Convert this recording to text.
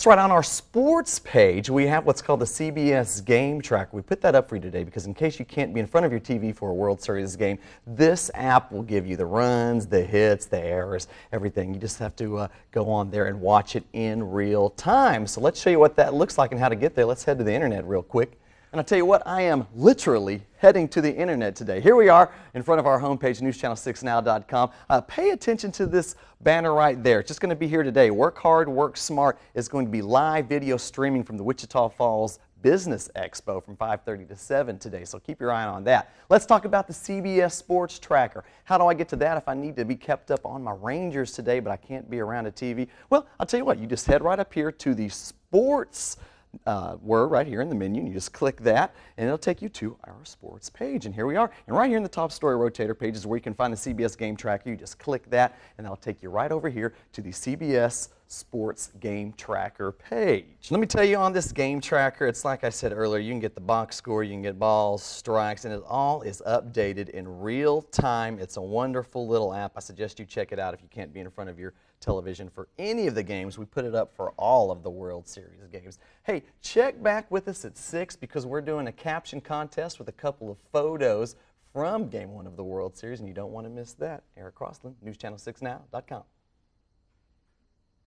That's right, on our sports page, we have what's called the CBS Game Tracker. We put that up for you today because in case you can't be in front of your TV for a World Series game, this app will give you the runs, the hits, the errors, everything. You just have to uh, go on there and watch it in real time. So let's show you what that looks like and how to get there. Let's head to the internet real quick. And I'll tell you what, I am literally heading to the internet today. Here we are in front of our homepage, newschannel6now.com. Uh, pay attention to this banner right there. It's just going to be here today. Work hard, work smart is going to be live video streaming from the Wichita Falls Business Expo from 5:30 to 7 today. So keep your eye on that. Let's talk about the CBS Sports Tracker. How do I get to that if I need to be kept up on my Rangers today but I can't be around a TV? Well, I'll tell you what, you just head right up here to the sports uh, word right here in the menu. And you just click that, and it'll take you to our sports page. And here we are. And right here in the top story rotator page is where you can find the CBS Game Tracker. You just click that, and that'll take you right over here to the CBS Sports Game Tracker page. Let me tell you on this game tracker, it's like I said earlier, you can get the box score, you can get balls, strikes, and it all is updated in real time. It's a wonderful little app. I suggest you check it out if you can't be in front of your television for any of the games. We put it up for all of the World Series games. Hey, check back with us at 6 because we're doing a caption contest with a couple of photos from Game 1 of the World Series, and you don't want to miss that. Eric Crosslin, NewsChannel6now.com.